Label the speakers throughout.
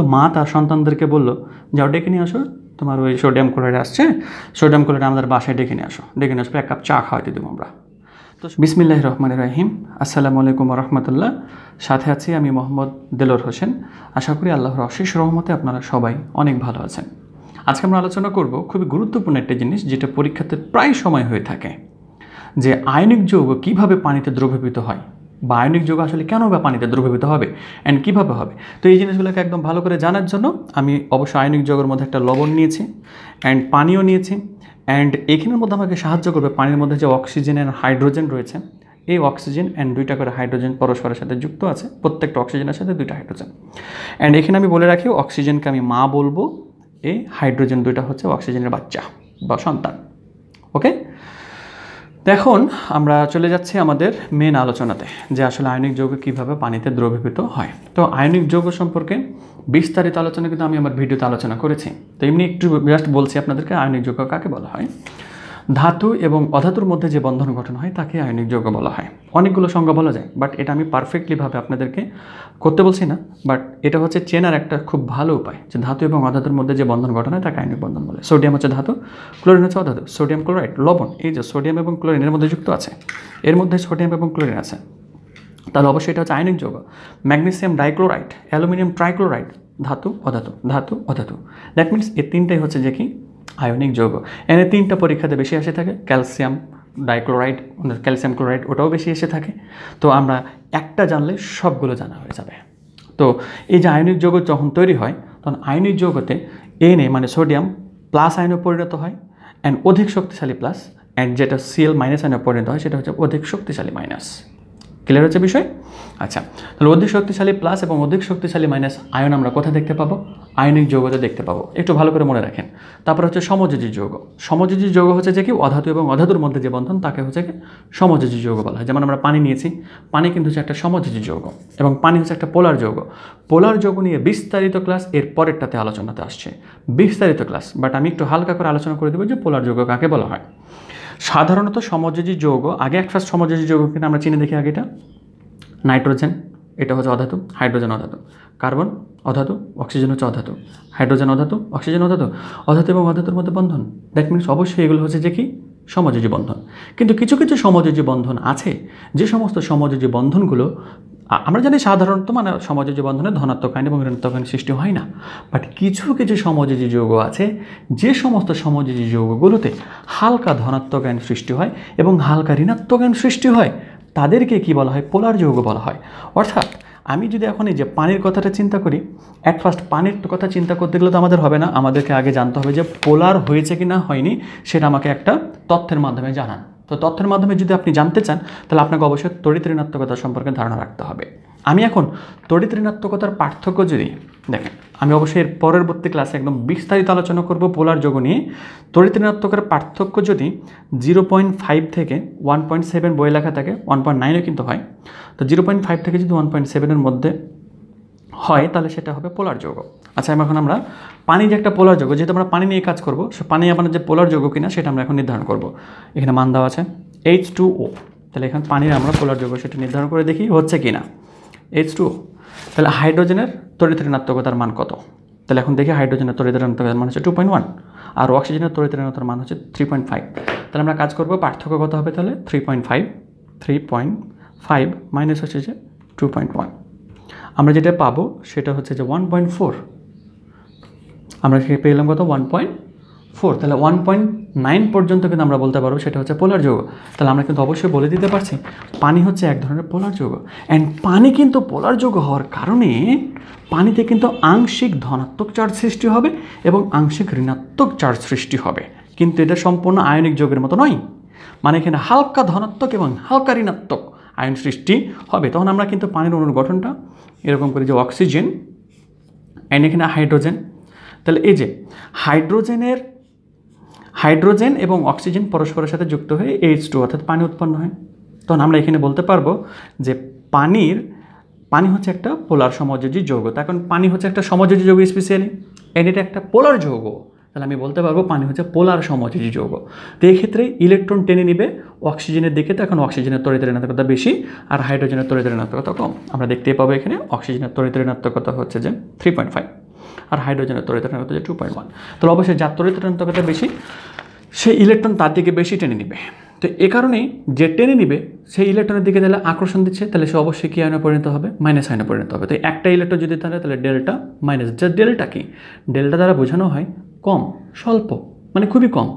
Speaker 1: তো মা তার সন্তানদেরকে বলল, যাও ডেকে নিয়ে আসো, তোমার ওই সোডিয়াম ক্লোরাইড আসছে, সোডিয়াম ক্লোরাইড আমাদের বাসায় ডেকে নিয়ে আসো, ডেকে নিয়ে আসব এক কাপ চা খাওয়াতে দেবো আমরা। তো বিসমিল্লাহ রহমান রাহিম। আসসালামু আলাইকুম রহমতুল্লাহ। সাথে আছি আমি মোহাম্মদ দেলোর হোসেন। আশা করি আল্লাহর অশেষ রহমতে আপনারা সবাই অনেক ভালো আছেন। আজকে আমরা আলোচনা করব খুবই গুরুত্বপূর্ণ একটা জিনিস, যেটা পরীক্ষাতে প্রায় সময় হয়ে থাকে। যে আয়নিক যৌগ কীভাবে পানিতে দ্রবীভূত হয় বা আয়নিক যৌগ আসলে কেন বা পানিতে দ্রবীভূত হবে? অ্যান্ড কীভাবে হবে? তো এই জিনিসগুলোকে একদম ভালো করে জানার জন্য আমি অবশ্যই আয়নিক যৌগের মধ্যে একটা লবণ নিয়েছি অ্যান্ড পানিও নিয়েছি অ্যান্ড এখানের মধ্যে আমাকে সাহায্য করবে পানির মধ্যে যে অক্সিজেন অ্যান্ড হাইড্রোজেন রয়েছে। এই অক্সিজেন অ্যান্ড দুইটা করে হাইড্রোজেন পরস্পরের সাথে যুক্ত আছে, প্রত্যেকটা অক্সিজেনের সাথে দুইটা হাইড্রোজেন অ্যান্ড এখানে আমি বলে রাখি অক্সিজেনকে আমি মা বলব, এই হাইড্রোজেন দুইটা হচ্ছে অক্সিজেনের বাচ্চা বা সন্তান। ওকে এখন আমরা চলে যাচ্ছি আমাদের মেন আলোচনাতে, যে আসলে আয়নিক যৌগ কীভাবে পানিতে দ্রবীভূত হয়। তো আয়নিক যৌগ সম্পর্কে বিস্তারিত আলোচনা কিন্তু আমি আমার ভিডিওতে আলোচনা করেছি। তো এমনি একটু জাস্ট বলছি আপনাদেরকে, আয়নিক যৌগ কাকে বলা হয়? ধাতু এবং অধাতুর মধ্যে যে বন্ধন গঠন হয়, তাকে আয়নিক যৌগ বলা হয়। অনেকগুলো সংজ্ঞা বলা যায় বাট এটা আমি পারফেক্টলিভাবে আপনাদেরকে করতে বলছি না বাট এটা হচ্ছে চেনার একটা খুব ভালো উপায় যে ধাতু এবং অধাতুর মধ্যে যে বন্ধন হয়, তাকে আয়নিক বন্ধন বলে। সোডিয়াম হচ্ছে ধাতু, ক্লোরিন হচ্ছে অধাতু। সোডিয়াম ক্লোরাইড, লবণ, এই যে সোডিয়াম এবং ক্লোরিনের মধ্যে যুক্ত আছে, এর মধ্যে সোডিয়াম এবং ক্লোরিন আছে। তাহলে অবশ্যই এটা হচ্ছে আয়নিক যৌগ। ম্যাগনেসিয়াম ডাইক্লোরাইড, অ্যালুমিনিয়াম ট্রাইক্লোরাইড, ধাতু, অধাতু ধাতু, অধাতু। দ্যাট মিনস এই তিনটাই হচ্ছে যে কি? আয়নিক যৌগ। এনে তিনটা পরীক্ষাতে বেশি আসে থাকে, ক্যালসিয়াম ডাইক্লোরাইড, ক্যালসিয়াম ক্লোরাইড ওটাও বেশি এসে থাকে। তো আমরা একটা জানলে সবগুলো জানা হয়ে যাবে। তো এই যে আয়নিক জগৎ যখন তৈরি হয়, তখন আয়নিক জগতে এনে মানে সোডিয়াম প্লাস আয়নে পরিণত হয় অ্যান্ড অধিক শক্তিশালী প্লাস অ্যান্ড যেটা সিএল মাইনাস আয়নে পরিণত হয়, সেটা হচ্ছে অধিক শক্তিশালী মাইনাস। ক্লিয়ার হচ্ছে বিষয়? আচ্ছা তাহলে অধিক শক্তিশালী প্লাস এবং অধিক শক্তিশালী মাইনাস আয়ন আমরা কোথায় দেখতে পাবো? আয়নিক যৌগতে দেখতে পাবো। একটু ভালো করে মনে রাখেন। তারপর হচ্ছে সমযোজী যৌগ। সমযোজী যৌগ হচ্ছে যে কি? অধাতু এবং অধাতুর মধ্যে যে বন্ধন, তাকে হচ্ছে কি? সমযোজী যৌগ বলা হয়। যেমন আমরা পানি নিয়েছি। পানি কিন্তু হচ্ছে একটা সমযোজী যৌগ এবং পানি হচ্ছে একটা পোলার যৌগ। পোলার যৌগ নিয়ে বিস্তারিত ক্লাস এর পরেরটাতে আলোচনাতে আসছে। বিস্তারিত ক্লাস বাট আমি একটু হালকা করে আলোচনা করে দেবো যে পোলার যৌগ কাকে বলা হয়। সাধারণত সমযোজী যৌগ, আগে এক ফার্স্ট সমযোজী যৌগ কিনা আমরা চিনে দেখি আগে এটা। নাইট্রোজেন, এটা হচ্ছে অধাতু, হাইড্রোজেন অধাতু। কার্বন, অধাতু, অক্সিজেন হচ্ছে অধাতু। Hydrogen, অধাতু, oxygen, অধাতু। অধাতু এবং অধাতুর মধ্যে বন্ধন। দ্যাট মিনস অবশ্যই এগুলো হচ্ছে যে কি? সমযোজী বন্ধন। কিন্তু কিছু কিছু সমযোজী বন্ধন আছে, যে সমস্ত সমযোজী বন্ধনগুলো আমরা জানি সাধারণত মানে সমযোজী বন্ধনে ধনাত্মক আইন এবং ঋণাত্মক আইন সৃষ্টি হয় না। বাট কিছু কিছু সমযোজী যৌগ আছে, যে সমস্ত সমযোজী যৌগগুলোতে হালকা ধনাত্মক আইন সৃষ্টি হয় এবং হালকা ঋণাত্মক আইন সৃষ্টি হয়। তাদেরকে কি বলা হয়? পোলার যৌগ বলা হয়। অর্থাৎ আমি যদি এখন এই যে পানির কথাটা চিন্তা করি অ্যাট ফার্স্ট পানির কথা চিন্তা করতে গেলে তো আমাদের হবে না। আমাদেরকে আগে জানতে হবে যে পোলার হয়েছে কি না হয়নি, সেটা আমাকে একটা তথ্যের মাধ্যমে জানান। তো তথ্যের মাধ্যমে যদি আপনি জানতে চান, তাহলে আপনাকে অবশ্যই তড়িৎ ঋণাত্মকতা সম্পর্কে ধারণা রাখতে হবে। আমি এখন তড়িৎ ঋণাত্মকতার পার্থক্য যদি দেখেন আমি অবশ্যই এর পরবর্তী ক্লাসে একদম বিস্তারিত আলোচনা করব পোলার যোগ নিয়ে। তড়িৎ ঋণাত্মকের পার্থক্য যদি জিরো পয়েন্ট ফাইভ থেকে ওয়ান পয়েন্ট সেভেন বই লেখা থাকে ওয়ান পয়েন্ট নাইনও কিন্তু হয়। তো জিরো পয়েন্ট ফাইভ থেকে যদি ওয়ান পয়েন্ট সেভেনের মধ্যে হয়, তাহলে সেটা হবে পোলার যৌগ। আচ্ছা এখন আমরা পানি যে একটা পোলার যৌগ, যেহেতু আমরা পানি নিয়ে কাজ করব, সে পানি আপনার যে পোলার যৌগ কিনা, সেটা আমরা এখন নির্ধারণ করব। এখানে মান দেওয়া আছে এইচ টু ও তাহলে এখানে পানির আমরা পোলার যৌগ সেটা নির্ধারণ করে দেখি হচ্ছে কি না এইচ টু তাহলে হাইড্রোজেনের ঋণাত্মকতার মান কত? তাহলে এখন দেখি হাইড্রোজেনের ঋণাত্মকতার মান হচ্ছে টু পয়েন্ট ওয়ান আর অক্সিজেনের ঋণাত্মকতার মান হচ্ছে থ্রি পয়েন্ট ফাইভ তাহলে আমরা কাজ করব পার্থক্য কত হবে তাহলে? Three point five three point five minus হচ্ছে যে টু পয়েন্ট ওয়ান আমরা যেটা পাবো সেটা হচ্ছে যে ওয়ান পয়েন্ট ফোর আমরা পেলাম কত? ওয়ান পয়েন্ট ফোর তাহলে ওয়ান পয়েন্ট নাইন পর্যন্ত কিন্তু আমরা বলতে পারব সেটা হচ্ছে পোলার যৌগ। তাহলে আমরা কিন্তু অবশ্যই বলে দিতে পারছি, পানি হচ্ছে এক ধরনের পোলার যৌগ। অ্যান্ড পানি কিন্তু পোলার যৌগ হওয়ার কারণে পানিতে কিন্তু আংশিক ধনাত্মক চার্জ সৃষ্টি হবে এবং আংশিক ঋণাত্মক চার্জ সৃষ্টি হবে। কিন্তু এটা সম্পূর্ণ আয়নিক যোগের মতো নয়। মানে এখানে হালকা ধনাত্মক এবং হালকা ঋণাত্মক আয়ন সৃষ্টি হবে। তখন আমরা কিন্তু পানির অনুর গঠনটা, এরকম করি যে অক্সিজেন অ্যান্ড এখানে হাইড্রোজেন তাহলে এই যে হাইড্রোজেনের হাইড্রোজেন এবং অক্সিজেন পরস্পরের সাথে যুক্ত হয়ে এইচ টু অর্থাৎ পানি উৎপন্ন হয়। তখন আমরা এখানে বলতে পারব যে পানির, পানি হচ্ছে একটা পোলার সমযোজী যৌগ। এখন পানি হচ্ছে একটা সমযোজী যৌগ স্পেশালি এন্ড এটা একটা পোলার যৌগ। তাহলে আমি বলতে পারব পানি হচ্ছে পোলার সমযোজী যৌগ। তো এই ক্ষেত্রে ইলেকট্রন টেনে নিবে অক্সিজেনের দিকে, তো এখন অক্সিজেনের তরিত ঋণাত্মকতা বেশি আর হাইড্রোজেনের তরিত ঋণাত্মকতা কম। আমরা দেখতেই পাবো এখানে অক্সিজেনের তরিত ঋণাত্মকতা হচ্ছে যে থ্রি পয়েন্ট ফাইভ আর হাইড্রোজেনের তরিতারণকতা হচ্ছে টু পয়েন্ট ওয়ান তাহলে অবশ্যই যার তরিতারণকতা বেশি সেই ইলেকট্রন তার দিকে বেশি টেনে নিবে। তো এ কারণেই যে টেনে নিবে, সেই ইলেকট্রনের দিকে তাহলে আকর্ষণ দিচ্ছে, তাহলে সে অবশ্যই কী আয়নে পরিণত হবে? মাইনাস আয়নে পরিণত হবে। তো একটা ইলেকট্রন যদি থাকে তাহলে ডেল্টা মাইনাস যে ডেল্টা কি? ডেল্টা দ্বারা বোঝানো হয় কম, স্বল্প মানে খুবই কম।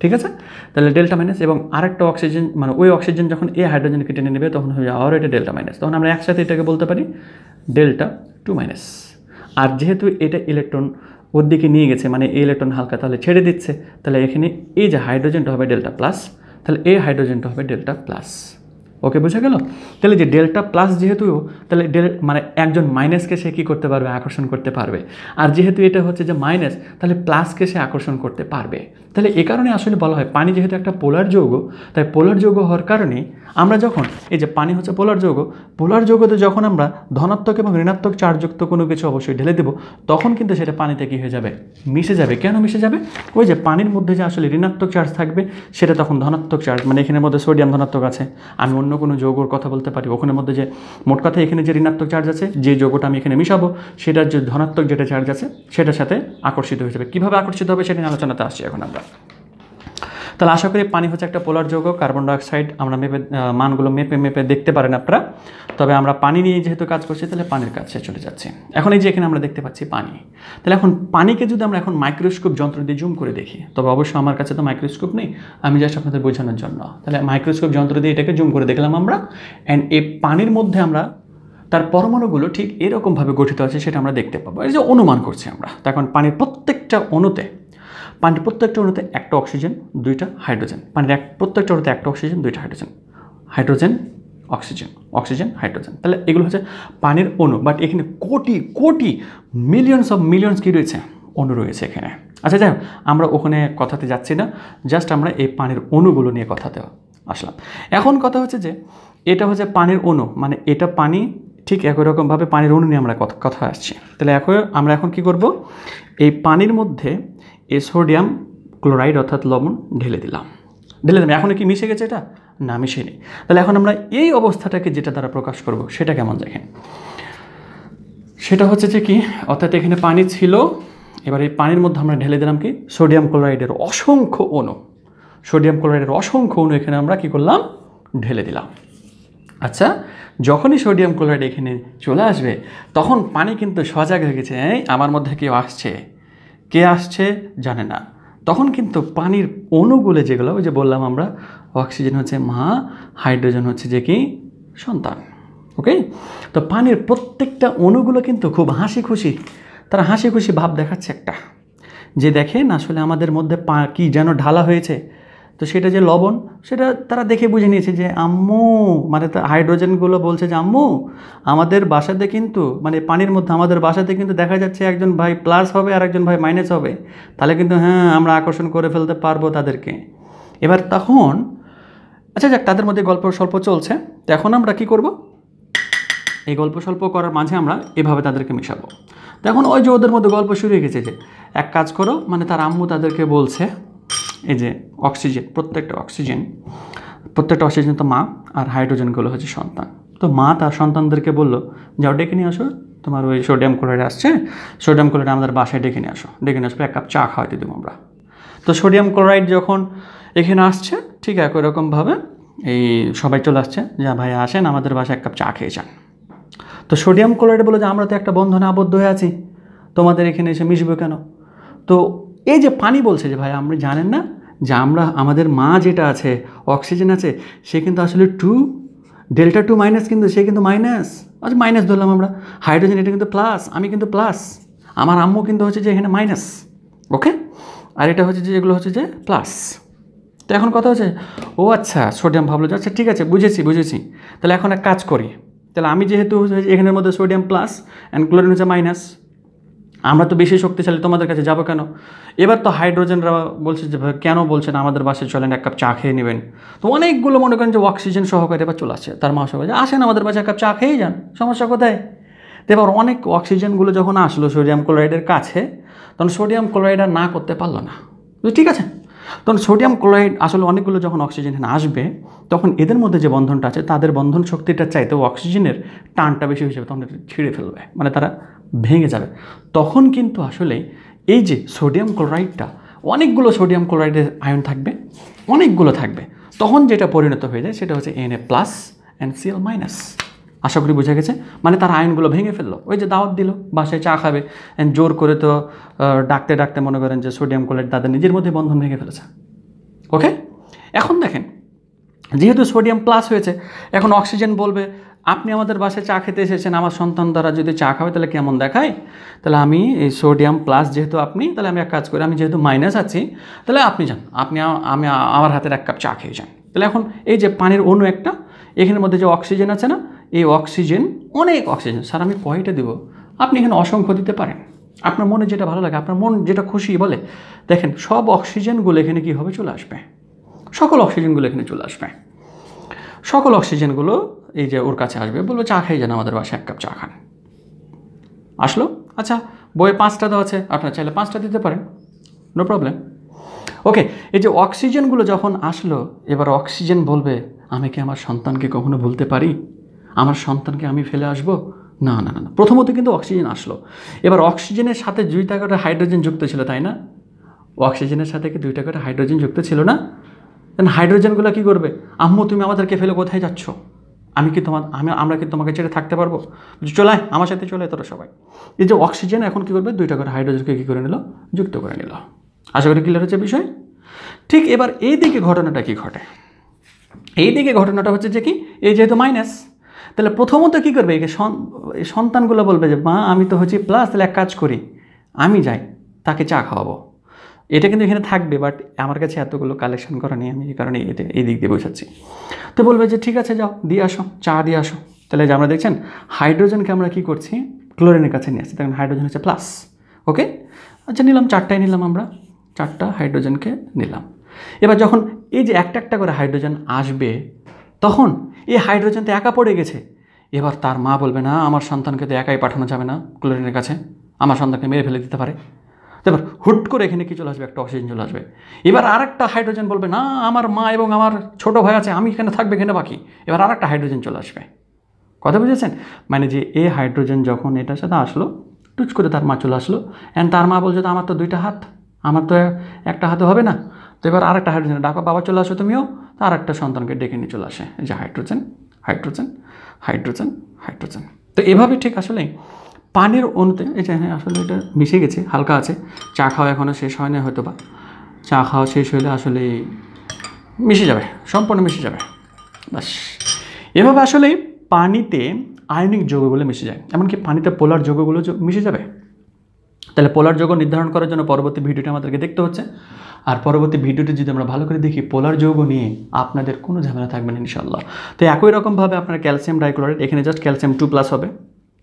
Speaker 1: ঠিক আছে? তাহলে ডেল্টা মাইনাস এবং আরেকটা অক্সিজেন মানে ওই অক্সিজেন যখন এ হাইড্রোজেনকে টেনে নেবে, তখন হয়ে যাবে আরও এটা ডেল্টা মাইনাস তখন আমরা একসাথে এটাকে বলতে পারি ডেল্টা টু মাইনাস আর যেহেতু এটা ইলেকট্রন ওর দিকে নিয়ে গেছে মানে এই ইলেকট্রন হালকা তাহলে ছেড়ে দিচ্ছে, তাহলে এখানে এই যে হাইড্রোজেনটা হবে ডেল্টা প্লাস তাহলে এই হাইড্রোজেনটা হবে ডেল্টা প্লাস ওকে, বোঝা গেল? তাহলে যে ডেল্টা প্লাস যেহেতু, তাহলে ডেল মানে একজন মাইনাসকে সে কী করতে পারবে? আকর্ষণ করতে পারবে। আর যেহেতু এটা হচ্ছে যে মাইনাস তাহলে প্লাসকে সে আকর্ষণ করতে পারবে। তাহলে এ কারণে আসলে বলা হয় পানি যেহেতু একটা পোলার যৌগ, তাই পোলার যৌগ হওয়ার কারণে আমরা যখন এই যে পানি হচ্ছে পোলার যৌগ, পোলার যৌগতে যখন আমরা ধনাত্মক এবং ঋণাত্মক চার্জযুক্ত কোনো কিছু অবশ্যই ঢেলে দেবো, তখন কিন্তু সেটা পানিতে কী হয়ে যাবে? মিশে যাবে। কেন মিশে যাবে? ওই যে পানির মধ্যে যে আসলে ঋণাত্মক চার্জ থাকবে, সেটা তখন ধনাত্মক চার্জ মানে এখানের মধ্যে সোডিয়াম ধনাত্মক আছে। আমি অন্য কোনো যৌগর কথা বলতে পারি, ওখানের মধ্যে যে মোট কথা এখানে যে ঋণাত্মক চার্জ আছে, যে যৌগটা আমি এখানে মিশাবো, সেটার যে ধনাত্মক যেটা চার্জ আছে, সেটার সাথে আকর্ষিত হয়ে যাবে। কীভাবে আকর্ষিত হবে সেটা নিয়ে আলোচনাতে আসছি এখন আমরা। তাহলে আশা করি পানি হচ্ছে একটা পোলার যৌগ, কার্বন ডাইঅক্সাইড আমরা মেপে মানগুলো মেপে মেপে দেখতে পারেন আপনারা। তবে আমরা পানি নিয়ে যেহেতু কাজ করছি, তাহলে পানির কাছে চলে যাচ্ছে। এখন এই যে এখানে আমরা দেখতে পাচ্ছি পানি। তাহলে এখন পানিকে যদি আমরা এখন মাইক্রোস্কোপ যন্ত্র দিয়ে জুম করে দেখি, তবে অবশ্যই আমার কাছে তো মাইক্রোস্কোপ নেই, আমি জাস্ট আপনাদের বোঝানোর জন্য। তাহলে মাইক্রোস্কোপ যন্ত্র দিয়ে এটাকে জুম করে দেখলাম আমরা অ্যান্ড এই পানির মধ্যে আমরা তার পরমাণুগুলো ঠিক এরকমভাবে গঠিত আছে সেটা আমরা দেখতে পাবো। এই যে অনুমান করছি আমরা তখন পানির প্রত্যেকটা অণুতে পানির প্রত্যেকটা অণুতে একটা অক্সিজেন, দুইটা হাইড্রোজেন। পানির এক প্রত্যেকটা অণুতে একটা অক্সিজেন, দুইটা hydrogen. Hydrogen, oxygen oxygen, hydrogen. তাহলে এগুলো হচ্ছে পানির অণু বাট এখানে crore crore millions of millions কী রয়েছে? অণু রয়েছে এখানে। আচ্ছা যাই আমরা ওখানে কথাতে যাচ্ছি না জাস্ট আমরা এই পানির অণুগুলো নিয়ে কথাতে আসলাম। এখন কথা হচ্ছে যে, এটা হচ্ছে পানির অণু মানে এটা পানি, ঠিক একই রকমভাবে পানির অণু নিয়ে আমরা কথা আসছি। তাহলে এখন আমরা এখন কি করব? এই পানির মধ্যে এই সোডিয়াম ক্লোরাইড অর্থাৎ লবণ ঢেলে দিলাম। ঢেলে দিলাম। এখন কি মিশে গেছে এটা? না, মিশেনি। তাহলে এখন আমরা এই অবস্থাটাকে যেটা দ্বারা প্রকাশ করব সেটা কেমন দেখেন? সেটা হচ্ছে যে কি, অর্থাৎ এখানে পানি ছিল, এবার এই পানির মধ্যে আমরা ঢেলে দিলাম কি? সোডিয়াম ক্লোরাইডের অসংখ্য অণু। সোডিয়াম ক্লোরাইডের অসংখ্য অণু এখানে আমরা কি করলাম? ঢেলে দিলাম। আচ্ছা যখনই সোডিয়াম ক্লোরাইড এখানে চলে আসবে, তখন পানি কিন্তু সজাগ হয়ে গেছে আমার মধ্যে কেউ আসছে। কে আসছে জানে না। তখন কিন্তু পানির অণুগুলো যেগুলো, ওই যে বললাম আমরা, অক্সিজেন হচ্ছে মা, হাইড্রোজেন হচ্ছে যে কি? সন্তান। ওকে? তো পানির প্রত্যেকটা অণুগুলো কিন্তু খুব হাসি খুশি তারা হাসি খুশি ভাব দেখাচ্ছে একটা। যে দেখেন আসলে আমাদের মধ্যে পা কী যেন ঢালা হয়েছে। তো সেটা যে লবণ, সেটা তারা দেখে বুঝে নিয়েছে যে, আম্মু মানে হাইড্রোজেনগুলো বলছে যে, আম্মু, আমাদের বাসাতে কিন্তু মানে পানির মধ্যে, আমাদের বাসাতে কিন্তু দেখা যাচ্ছে একজন ভাই প্লাস হবে আর একজন ভাই মাইনাস হবে। তাহলে কিন্তু হ্যাঁ আমরা আকর্ষণ করে ফেলতে পারব তাদেরকে। এবার তখন আচ্ছা যাক, তাদের মধ্যে গল্প স্বল্প চলছে। তো এখন আমরা কি করব? এই গল্প স্বল্প করার মাঝে আমরা এভাবে তাদেরকে মিশাবো। তো এখন ওই যে ওদের মধ্যে গল্প শুরু হয়ে গেছে যে, এক কাজ করো মানে তার আম্মু তাদেরকে বলছে এই যে অক্সিজেন, প্রত্যেকটা অক্সিজেন প্রত্যেকটা অক্সিজেন তো মা আর হাইড্রোজেনগুলো হচ্ছে সন্তান। তো মা তার সন্তানদেরকে বলল, যাও ডেকে নিয়ে আসো, তোমার ওই সোডিয়াম ক্লোরাইড আসছে, সোডিয়াম ক্লোরাইড আমাদের বাসায় ডেকে নিয়ে আসো। ডেকে নিয়ে আসব এক কাপ চা খাওয়াতে দেবো আমরা। তো সোডিয়াম ক্লোরাইড যখন এখানে আসছে, ঠিক একই রকমভাবে এই সবাই চলে আসছে, যা ভাই আসেন, আমাদের বাসায় এক কাপ চা খেয়ে যান। তো সোডিয়াম ক্লোরাইড বলে যে আমরা তো একটা বন্ধনে আবদ্ধ হয়ে আছি, তোমাদের এখানে এসে মিশবে কেন? তো এই যে পানি বলছে যে, ভাই, আপনি জানেন না যে আমরা, আমাদের মা যেটা আছে, অক্সিজেন আছে, সে কিন্তু আসলে টু, ডেল্টা টু মাইনাস কিন্তু, সে কিন্তু মাইনাস। আচ্ছা মাইনাস ধরলাম আমরা। হাইড্রোজেন এটা কিন্তু প্লাস, আমি কিন্তু প্লাস। আমার আম্মু কিন্তু হচ্ছে যে এখানে মাইনাস, ওকে? আর এটা হচ্ছে যে, এগুলো হচ্ছে যে প্লাস। তো এখন কথা হচ্ছে, ও আচ্ছা সোডিয়াম ভাবলো আচ্ছা ঠিক আছে, বুঝেছি বুঝেছি। তাহলে এখন এক কাজ করি। তাহলে আমি যেহেতু এখানের মধ্যে সোডিয়াম প্লাস অ্যান্ড ক্লোরিন হচ্ছে মাইনাস আমরা তো বেশি শক্তিশালী, তোমাদের কাছে যাব কেন? এবার তো হাইড্রোজেনরা বলছে যে কেন বলছেন আমাদের বাসায় চলেন, এক কাপ চা খেয়ে নেবেন? তো অনেকগুলো মনে করেন যে, অক্সিজেন সহকারে এবার চলে আসছে। তার মহাসভা যে আসেন আমাদের বাসে এক কাপ চা খেয়েই যান, সমস্যা কোথায়? তো এবার অনেক অক্সিজেনগুলো যখন আসলো সোডিয়াম ক্লোরাইডের কাছে, তখন সোডিয়াম ক্লোরাইড আর না করতে পারল না। ঠিক আছে, তখন সোডিয়াম ক্লোরাইড আসলে অনেকগুলো যখন অক্সিজেন আসবে, তখন এদের মধ্যে যে বন্ধনটা আছে, তাদের বন্ধন শক্তিটা চাইতে অক্সিজেনের টানটা বেশি হিসেবে তখন ছিঁড়ে ফেলবে। মানে তারা ভেঙে যাবে। তখন কিন্তু আসলে এই যে সোডিয়াম ক্লোরাইডটা, অনেকগুলো সোডিয়াম ক্লোরাইডের আয়ন থাকবে, অনেকগুলো থাকবে। তখন যেটা পরিণত হয়ে যায় সেটা হচ্ছে N A plus and Cl minus. আশা করি বোঝা গেছে? মানে তার আয়নগুলো ভেঙে ফেলল। ওই যে দাওয়াত দিল, বাসায় চা খাবে অ্যান্ড জোর করে তো ডাকতে ডাকতে মনে করেন যে সোডিয়াম ক্লোরাইড তাদের নিজের মধ্যে বন্ধন ভেঙে ফেলেছে। ওকে এখন দেখেন, যেহেতু সোডিয়াম প্লাস হয়েছে, এখন অক্সিজেন বলবে আপনি আমাদের বাসায় চা খেতে এসেছেন, আমার সন্তান দ্বারা যদি চা খাবে, তাহলে কেমন দেখায়? তাহলে আমি এই সোডিয়াম প্লাস যেহেতু আপনি, তাহলে আমি এক কাজ করি, আমি যেহেতু মাইনাস আছি, তাহলে আপনি যান, আপনি আমি আমার হাতের এক কাপ চা খেয়ে যান। তাহলে এখন এই যে পানির অণু একটা, এখানের মধ্যে যে অক্সিজেন আছে না, এই অক্সিজেন, অনেক অক্সিজেন। স্যার, আমি কয়টা দিব? আপনি এখানে অসংখ্য দিতে পারেন। আপনার মনে যেটা ভালো লাগে, আপনার মন যেটা খুশি বলে, দেখেন সব অক্সিজেনগুলো এখানে কী হবে? চলে আসবে। সকল অক্সিজেনগুলো এখানে চলে আসবে। সকল অক্সিজেনগুলো এই যে ওর কাছে আসবে, বলব, চা খাই যান আমাদের বাসায় এক কাপ চা খান। আসলো? আচ্ছা বইয়ে পাঁচটা দেওয়া আছে, আপনার চাইলে পাঁচটা দিতে পারেন। নো প্রবলেম ওকে এই যে অক্সিজেনগুলো যখন আসলো, এবার অক্সিজেন বলবে, আমি কি আমার সন্তানকে কখনো ভুলতে পারি? আমার সন্তানকে আমি ফেলে আসব? না না না প্রথমত কিন্তু অক্সিজেন আসলো। এবার অক্সিজেনের সাথে দুইটা করে হাইড্রোজেন যুক্ত ছিল, তাই না? অক্সিজেনের সাথে কি দুইটা করে হাইড্রোজেন যুক্ত ছিল না? হাইড্রোজেনগুলো কী করবে? আম্মু, তুমি আমাদেরকে ফেলে কোথায় যাচ্ছ? আমি কি তোমার আমি আমরা কি তোমাকে ছেড়ে থাকতে পারব? চলে আমার সাথে চলে তোরা সবাই। এই যে অক্সিজেন এখন কী করবে? দুইটা করে হাইড্রোজেনকে কী করে নিল? যুক্ত করে নিল। আশা করি ক্লিয়ার হচ্ছে বিষয়? ঠিক এবার এই দিকে ঘটনাটা কি ঘটে? এই দিকে ঘটনাটা হচ্ছে যে কি? এই যেহেতু মাইনাস তাহলে প্রথমত কী করবে? এই সন্তানগুলো বলবে যে, মা, আমি তো হচ্ছি প্লাস তাহলে এক কাজ করি। আমি যাই, তাকে চা খাওয়াবো। এটা কিন্তু এখানে থাকবে বাট আমার কাছে এতগুলো কালেকশন করা নেই, আমি এই কারণে এটা এই দিক দিয়ে বোঝাচ্ছি তো বলবে যে, ঠিক আছে, যাও, দিয়ে আসো, চা দিয়ে আসো। তাহলে যে আমরা দেখছেন হাইড্রোজেনকে আমরা কী করছি? ক্লোরিনের কাছে নিয়ে আসছি। তখন হাইড্রোজেন হচ্ছে প্লাস ওকে আচ্ছা নিলাম, চারটাই নিলাম আমরা। চারটা হাইড্রোজেনকে নিলাম। এবার যখন এই যে একটা একটা করে হাইড্রোজেন আসবে, তখন এই হাইড্রোজেন তো একা পড়ে গেছে। এবার তার মা বলবে, না, আমার সন্তানকে তো একাই পাঠানো যাবে না ক্লোরিনের কাছে। আমার সন্তানকে মেরে ফেলে দিতে পারে। এবার হুট করে এখানে কি চলে আসবে? একটা অক্সিজেন চলে আসবে। এবার আরেকটা হাইড্রোজেন বলবে, না, আমার মা এবং আমার ছোট ভাই আছে, আমি এখানে থাকবে, এখানে বাকি। এবার আরেকটা হাইড্রোজেন চলে আসবে। কথা বুঝেছেন? মানে যে এ হাইড্রোজেন যখন এটার সাথে আসলো, টুচ করে তার মা চলে আসলো অ্যান্ড তার মা বলছে, তো আমার তো দুইটা হাত, আমার তো একটা হাতে হবে না। তো এবার আরেকটা হাইড্রোজেন ডাকো, বাবা চলে আসো তুমিও। আর একটা সন্তানকে ডেকে নিয়ে চলে আসে। যে হাইড্রোজেন হাইড্রোজেন হাইড্রোজেন হাইড্রোজেন তো এভাবে ঠিক আসলে পানির অণুতে, এই যে হ্যাঁ আসলে এটা মিশে গেছে, হালকা আছে। চা খাওয়া এখনও শেষ হয় না হয়তো বা চা খাওয়া শেষ হলে আসলে মিশে যাবে, সম্পূর্ণ মিশে যাবে। বাস এভাবে আসলে পানিতে আয়নিক যৌগগুলো মিশে যায়। এমনকি পানিতে পোলার যৌগগুলো মিশে যাবে। তাহলে পোলার যৌগ নির্ধারণ করার জন্য পরবর্তী ভিডিওটি আমাদেরকে দেখতে হচ্ছে। আর পরবর্তী ভিডিওটি যদি আমরা ভালো করে দেখি, পোলার যৌগ নিয়ে আপনাদের কোনো ঝামেলা থাকবে না ইনশাল্লাহ তো একই রকমভাবে আপনার ক্যালসিয়াম ডাইক্লোরাইড, এখানে জাস্ট ক্যালসিয়াম টু প্লাস হবে।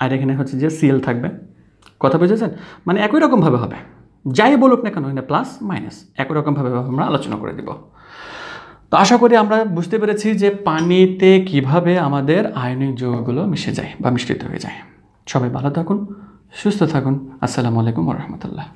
Speaker 1: আর এখানে হচ্ছে যে সিএল থাকবে। কথা বুঝেছেন? মানে একই রকমভাবে হবে। যাই বলুক না কেন, এখানে প্লাস মাইনাস একই রকমভাবে আমরা আলোচনা করে দিব। তো আশা করি আমরা বুঝতে পেরেছি যে পানিতে কীভাবে আমাদের আয়নিক যৌগগুলো মিশে যায় বা মিশ্রিত হয়ে যায়। সবাই ভালো থাকুন, সুস্থ থাকুন। আসসালামু আলাইকুম রহমতুল্লাহ।